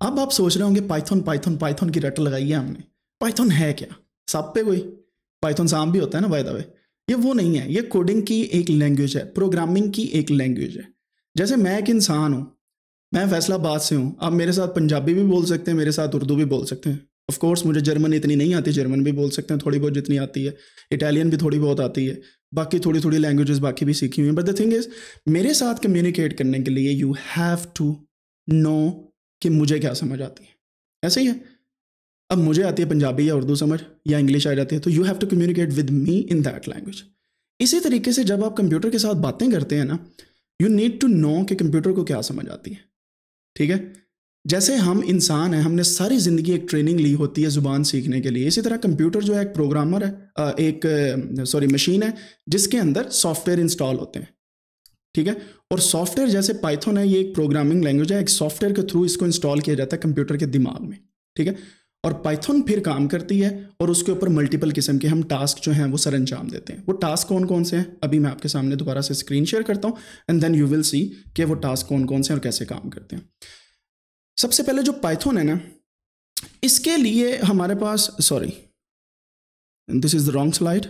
अब आप सोच रहे होंगे, पाइथन पाइथन पाइथन की रट लगाई है हमने। पाइथन है क्या? सांप पे कोई? पाइथन सांप भी होता है ना बाय द वे ये वो नहीं है। ये कोडिंग की एक लैंग्वेज है। प्रोग्रामिंग की एक लैंग्वेज है। जैसे मैं एक इंसान हूँ। मैं फैसलाबाद से हूँ। आप मेरे साथ पंजाबी भी बोल सकते हैं, मेरे साथ उर्दू भी बोल सकते हैं। ऑफ़ कोर्स मुझे जर्मन इतनी नहीं आती। जर्मन भी बोल सकते हैं, थोड़ी बहुत जितनी आती है। इटालियन भी थोड़ी बहुत आती है। बाकी थोड़ी थोड़ी लैंग्वेजेस बाकी भी सीखी हुई हैं। बट द थिंग इज़ मेरे साथ कम्युनिकेट करने के लिए यू हैव टू नो कि मुझे क्या समझ आती है। ऐसे ही है। अब मुझे आती है पंजाबी या उर्दू समझ या इंग्लिश आ जाती है तो you have to communicate with me in that language इसी तरीके से जब आप कंप्यूटर के साथ बातें करते हैं ना यू नीड टू नो कि कंप्यूटर को क्या समझ आती है। ठीक है? जैसे हम इंसान हैं, हमने सारी ज़िंदगी एक ट्रेनिंग ली होती है ज़ुबान सीखने के लिए। इसी तरह कंप्यूटर जो है, एक प्रोग्रामर है एक सॉरी मशीन है, जिसके अंदर सॉफ्टवेयर इंस्टॉल होते हैं। ठीक है? और सॉफ्टवेयर जैसे पाइथन है, ये एक प्रोग्रामिंग लैंग्वेज है, एक सॉफ्टवेयर के थ्रू इसको इंस्टॉल किया जाता है कंप्यूटर के दिमाग में, ठीक है? और पाइथन फिर काम करती है और उसके ऊपर मल्टीपल किस्म के हम टास्क जो हैं, वो सर अंजाम देते हैं। वो टास्क कौन कौन से हैं? अभी मैं आपके सामने दोबारा से स्क्रीन शेयर करता हूँ and then you will see कि वो टास्क कौन कौन से हैं और कैसे काम करते हैं। सबसे पहले जो पाइथन है ना, इसके लिए हमारे पास sorry this is the wrong slide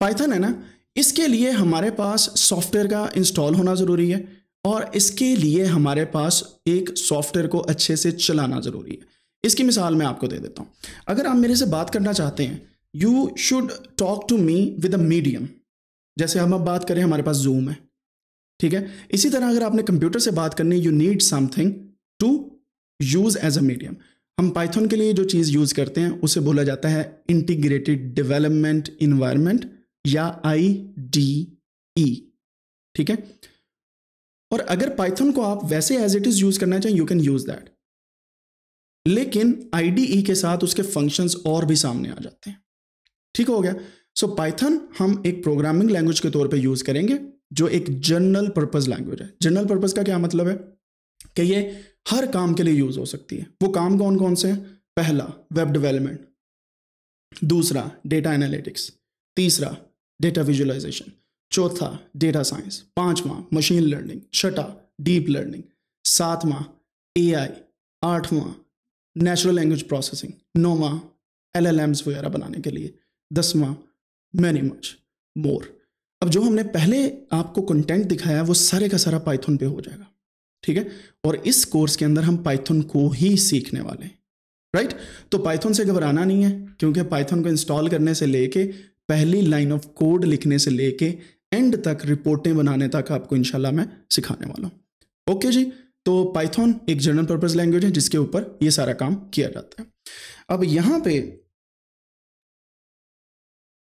Python है ना इसके लिए हमारे पास सॉफ्टवेयर का इंस्टॉल होना ज़रूरी है और इसके लिए हमारे पास एक सॉफ्टवेयर को अच्छे से चलाना ज़रूरी है। इसकी मिसाल मैं आपको दे देता हूँ। अगर आप मेरे से बात करना चाहते हैं you should talk to me with a medium जैसे हम अब बात करें, हमारे पास जूम है। ठीक है? इसी तरह अगर आपने कंप्यूटर से बात करनी you need something to use as a medium हम पाइथन के लिए जो चीज़ यूज़ करते हैं, उसे बोला जाता है इंटीग्रेटेड डेवलपमेंट इन्वायरमेंट या आई डी ई ठीक है? और अगर पाइथन को आप वैसे एज इट इज़ यूज़ करना चाहें यू कैन यूज़ दैट लेकिन आई डी ई के साथ उसके फ़ंक्शंस और भी सामने आ जाते हैं। ठीक हो गया? सो so, पाइथन हम एक प्रोग्रामिंग लैंग्वेज के तौर पे यूज़ करेंगे जो एक जनरल पर्पज़ लैंग्वेज है। जनरल पर्पज़ का क्या मतलब है? कि ये हर काम के लिए यूज़ हो सकती है। वो काम कौन कौन से हैं? पहला वेब डेवलपमेंट दूसरा डेटा एनालिटिक्स तीसरा डेटा विजुअलाइजेशन चौथा डेटा साइंस पांचवा मशीन लर्निंग छठा डीप लर्निंग सातवां एआई आठवां नेचुरल लैंग्वेज प्रोसेसिंग नौवा एल एल एम्स वगैरह बनाने के लिए. दसवां मैनी मच मोर अब जो हमने पहले आपको कंटेंट दिखाया, वो सारे का सारा पाइथन पे हो जाएगा। ठीक है? और इस कोर्स के अंदर हम पाइथन को ही सीखने वाले हैं। राइट तो पाइथन से घबराना नहीं है, क्योंकि पाइथन को इंस्टॉल करने से लेके पहली लाइन ऑफ़ कोड लिखने से लेके एंड तक रिपोर्टें बनाने तक आपको इंशाल्लाह मैं सिखाने वाला हूँ। ओके जी? तो पाइथन एक जनरल पर्पज लैंग्वेज है, जिसके ऊपर ये सारा काम किया जाता है। अब यहाँ पे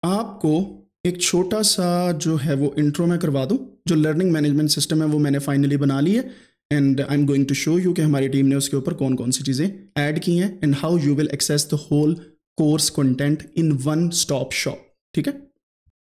आपको एक छोटा सा जो है वो इंट्रो में करवा दूँ। जो लर्निंग मैनेजमेंट सिस्टम है, वो मैंने फाइनली बना ली है। And I am going to show you कि हमारी टीम ने उसके ऊपर कौन कौन सी चीज़ें ऐड की हैं। And how you will access the whole course content in one stop shop ठीक है?